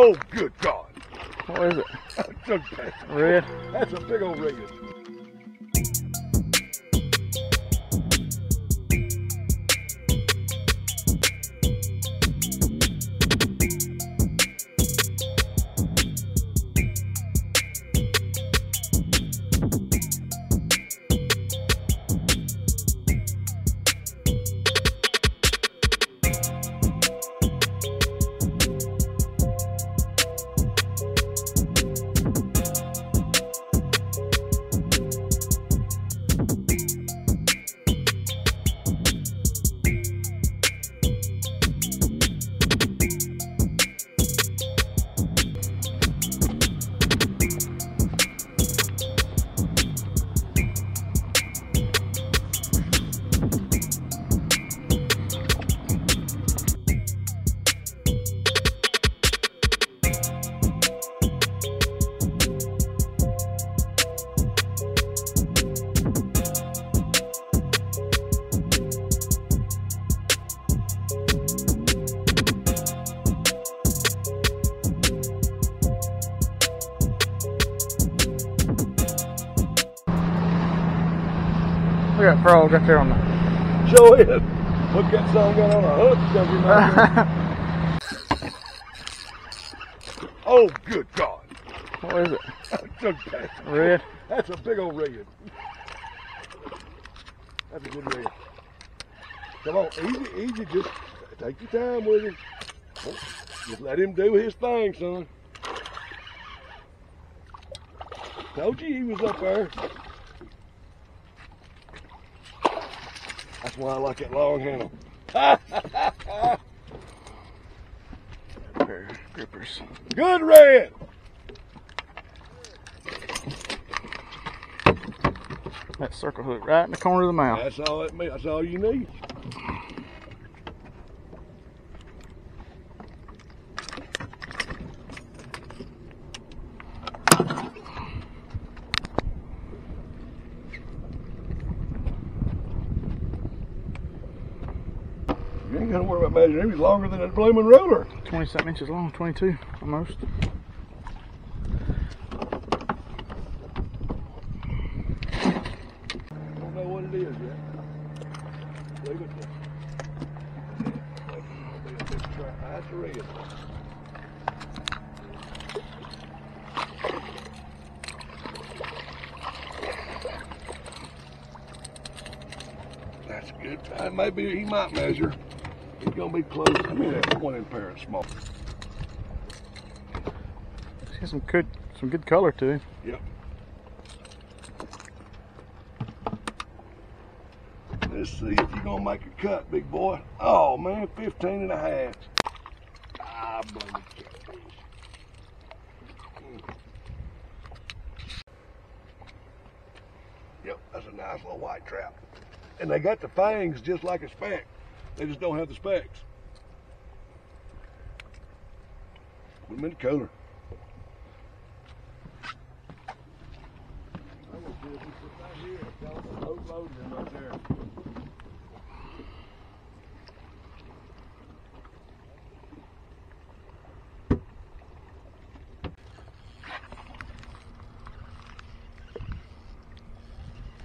Oh, good God. What is it? That's a, Red? that's a big old red. Look frog right there on the. Show it. Look that son got on a hook. He not? oh, good God. what is it? That's a, Red? that's a big old red. That's a good red. Come on, easy, easy. Just take your time with him. Oh, just let him do his thing, son. Told you he was up there. That's why I like that long handle. Pair of grippers. Good red. That circle hook right in the corner of the mouth. That's all it. That's all you need. You ain't gonna worry about measuring him. He's longer than a blooming ruler. 20 something inches long, 22 almost. Don't know what it is yet. Leave it there. That's a red. That's good. Maybe he might measure. He's gonna be close. I mean, that's one in parent small. He's got some good, some good color to him. Yep. Let's see if you're gonna make a cut, big boy. Oh man, 15 and a half. Ah, bloody catfish. Yep, that's a nice little white trout. And they got the fangs just like a speck. They just don't have the specs. Put them in the cooler.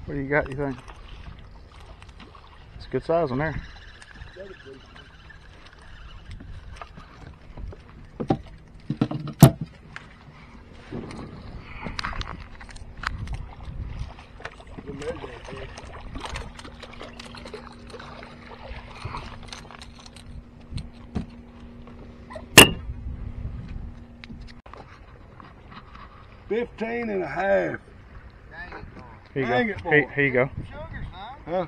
What do you got, you think? It's a good size on there. The measuring tape. Fifteen and a half. Here you Dang go. it, Here, boy. here you go. Huh?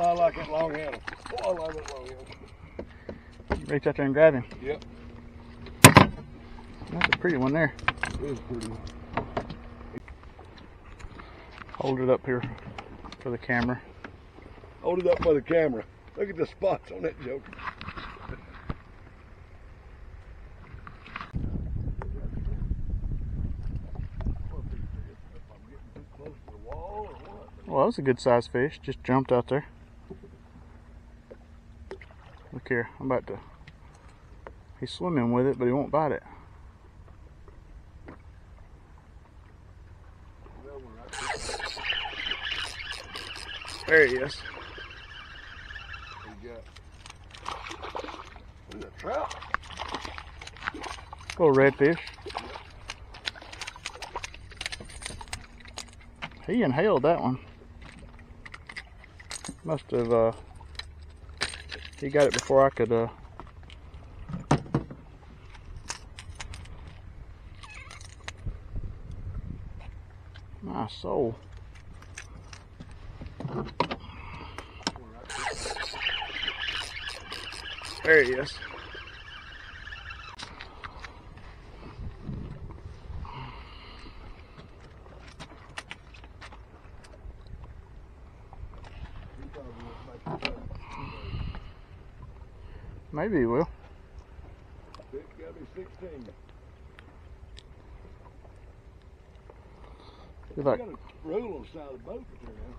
I like that long handle. I love it, love it. Reach out there and grab him. Yep, That's a pretty one there. it is pretty. Hold it up here for the camera. Hold it up by the camera. Look at the spots on that joker. Well, that was a good sized fish. Just jumped out there. Look here. I'm about to. He's swimming with it, but he won't bite it. There he is. There's a trout. Little redfish. He inhaled that one. Must have, uh, he got it before I could, uh, my soul. There he is. Maybe he will. It's gotta be 16. He's I like, got a rule on the side of the boat there now.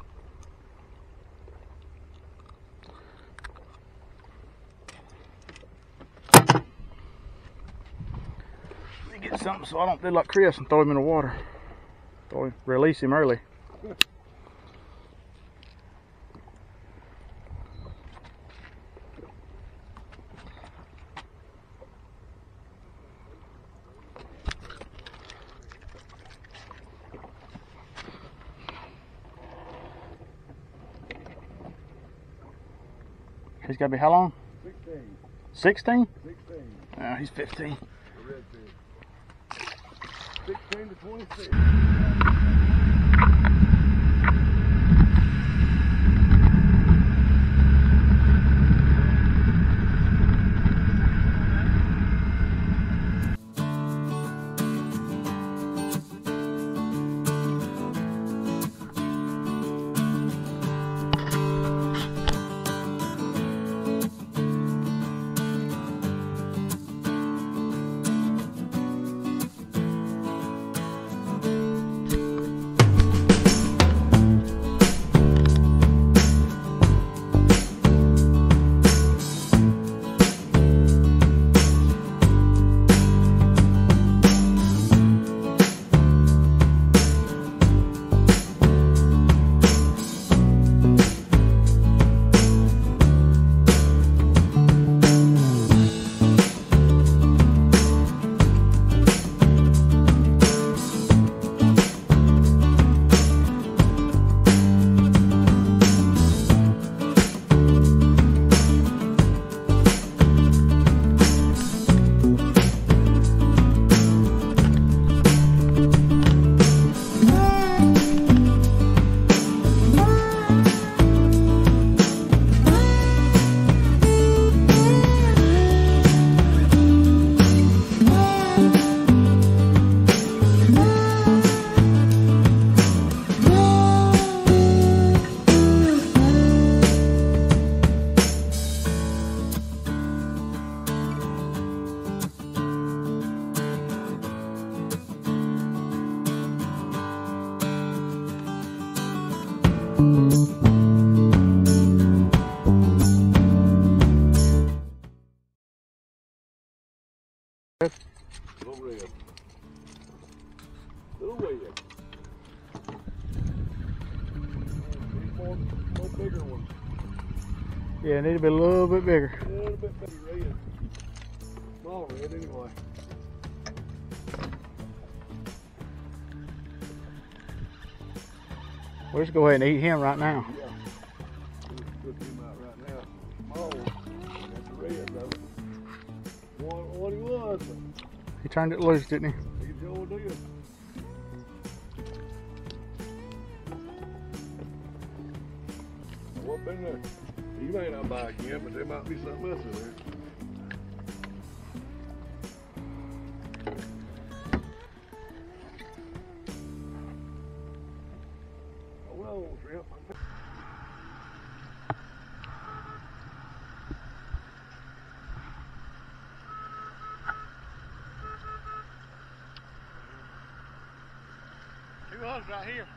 let me get something so I don't do like Chris and throw him in the water. Throw him, release him early. He's got to be how long? 16. 16? 16. Uh, he's 15. The redfish. 16 to 26. Little red. Little red. More, more bigger. Yeah, need to be a little bit bigger. A little bit bigger red. Small red anyway. We'll just go ahead and eat him right now. Yeah. Turned it loose, didn't he? He there. You may not buy again, but there might be something else in there. Two hugs right here.